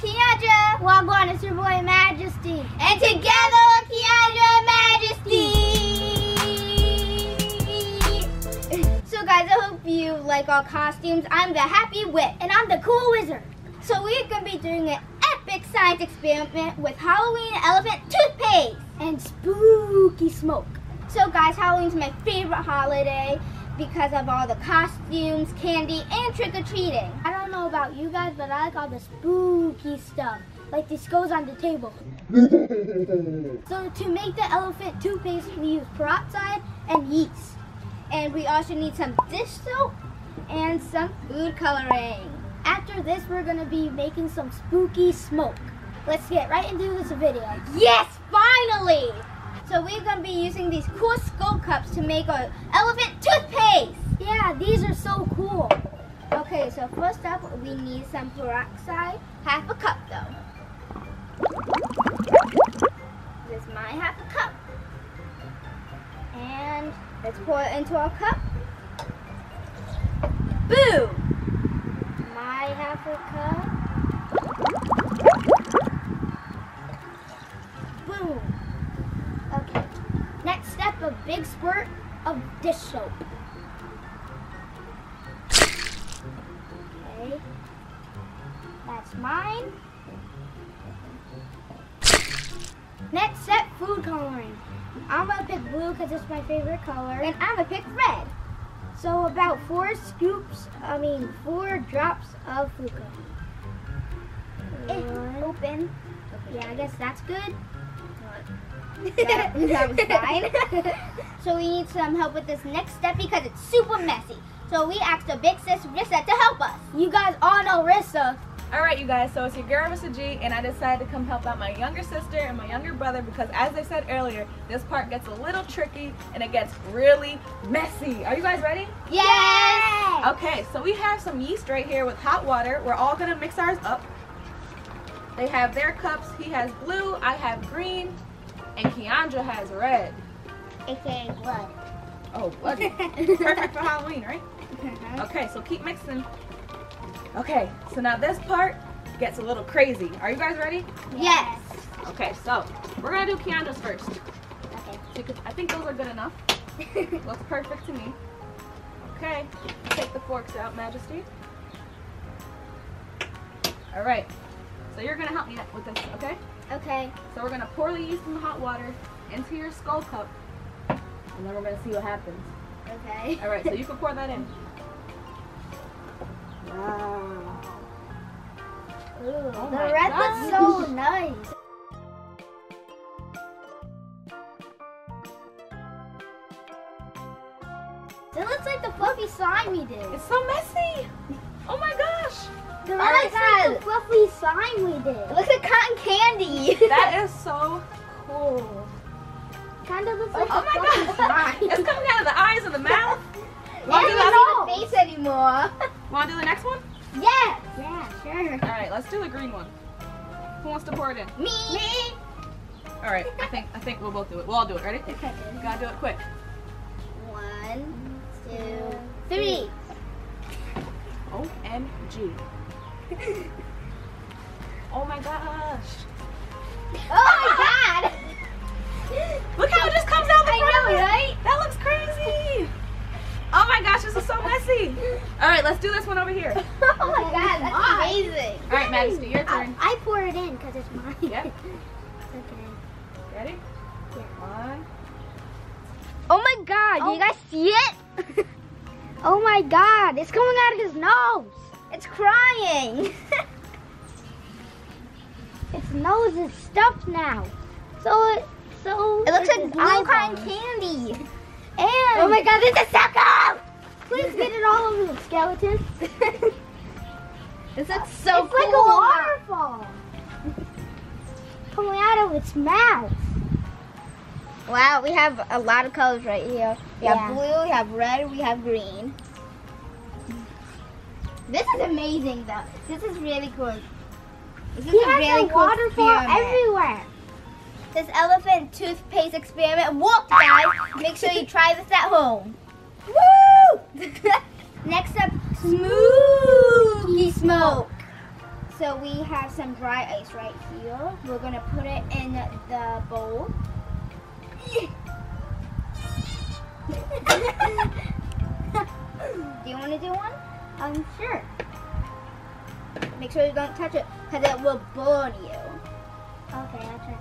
Kianjah. Wagwan, it's your boy Majesty. And together, Kianjah Majesty. so guys, I hope you like our costumes. I'm the Happy Whip. And I'm the cool wizard. So we're going to be doing an epic science experiment with Halloween elephant toothpaste. And spooky smoke. So guys, Halloween's my favorite holiday because of all the costumes, candy, and trick-or-treating. I don't know about you guys, but I like all the spooky stuff. Like this goes on the table. so to make the elephant toothpaste, we use peroxide and yeast. And we also need some dish soap and some food coloring. After this, we're gonna be making some spooky smoke. Let's get right into this video. Yes, finally! So we're gonna be using these cool skull cups to make our elephant toothpaste. Yeah, these are so cool. Okay, so first up, we need some peroxide, half a cup though. This is my half a cup. And let's pour it into our cup. Boom! Okay. That's mine. Next step, food coloring. I'm gonna pick blue because it's my favorite color. And I'm gonna pick red. So about four scoops, I mean four drops of food coloring. It's open. Yeah, I guess that's good. that, that was fine. so we need some help with this next step because it's super messy. So we asked our big sis Rissa to help us. You guys all know Rissa. All right, you guys, so it's your girl, Mr. G, and I decided to come help out my younger sister and my younger brother because as I said earlier, this part gets a little tricky and it gets really messy. Are you guys ready? Yes! Okay, so we have some yeast right here with hot water. We're all gonna mix ours up. They have their cups. He has blue, I have green, and Kianjah has red. AKA blood. Oh, bloody. Perfect for Halloween, right? Okay, so keep mixing. Okay, so now this part gets a little crazy. Are you guys ready? Yes. Okay, so we're gonna do Kianjah's first. Okay. Because I think those are good enough. Looks perfect to me. Okay, take the forks out, Majesty. All right, so you're gonna help me with this, okay? Okay. So we're gonna pour the yeast in the hot water into your skull cup, and then we're gonna see what happens. Okay. All right, so you can pour that in. Wow. Ooh, Oh the red God. looks so nice. It looks like the fluffy slime we did. It's so messy. Oh my gosh. The red looks like the fluffy slime we did. It looks like cotton candy. That is so cool. Kind of looks like Oh a my god. It's coming out of the eyes and the mouth. I Wanna do, the, face anymore. wanna do the next one? Yeah. Yeah, sure. All right, let's do the green one. Who wants to pour it in? Me. Me. All right, I think I think we'll both do it. We'll all do it. Ready? Okay. You gotta do it quick. One, two, three. OMG. Oh my gosh. Oh my god. Let's do this one over here. Oh, oh my god, that's Mine. amazing. All right, Majesty, your turn. I pour it in because it's mine. Yep. okay. Ready? One. Oh my god, Oh. you guys see it? Oh my god, it's coming out of his nose. It's crying. Its nose is stuffed now. So it so It looks like his blue eyeball. cotton candy. And Oh my god, this is so cool! Please get it all over the skeleton. This looks so it's cool. It's like a waterfall coming out of its mouth. Wow, we have a lot of colors right here. We Yeah. have blue, we have red, we have green. This is amazing though. This is really cool. This is He a really a cool waterfall experiment. everywhere. This elephant toothpaste experiment worked, guys. Make sure you try this at home. Woo! Next up, smoky smoke. so we have some dry ice right here. We're gonna put it in the bowl. do you want to do one? Um, sure. Make sure you don't touch it, because it will burn you. Okay, I'll try.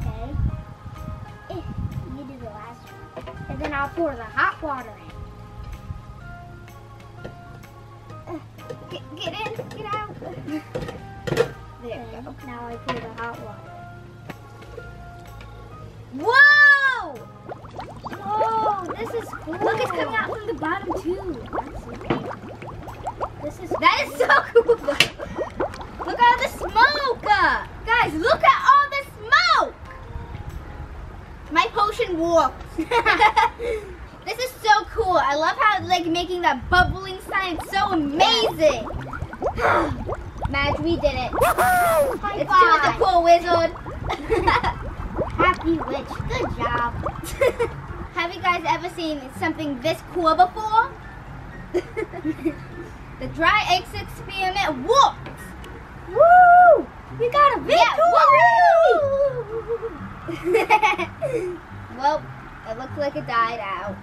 Okay. Eh, you do the last one. And then I'll pour the hot water in. Get, get in, get out. There And go. now I pour the hot water. Whoa! Whoa, this is cool. Look, it's coming out from the bottom too. This is That is so cool. Look at all the smoke. Guys, look at all the smoke. My potion works. this is so cool. I love how it's like making that bubbling It's so amazing. Madge, we did it. High Let's do it, the five. poor wizard. Happy witch. Good job. Have you guys ever seen something this cool before? the dry eggs experiment works. Woo! We got a Yeah, victory! well, it looks like it died out.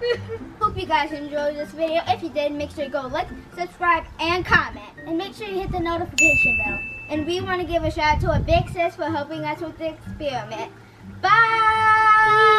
Hope you guys enjoyed this video. If you did, make sure you go like, subscribe, and comment. and make sure you hit the notification bell. And we want to give a shout out to a big sis for helping us with the experiment. Bye!